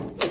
Woo!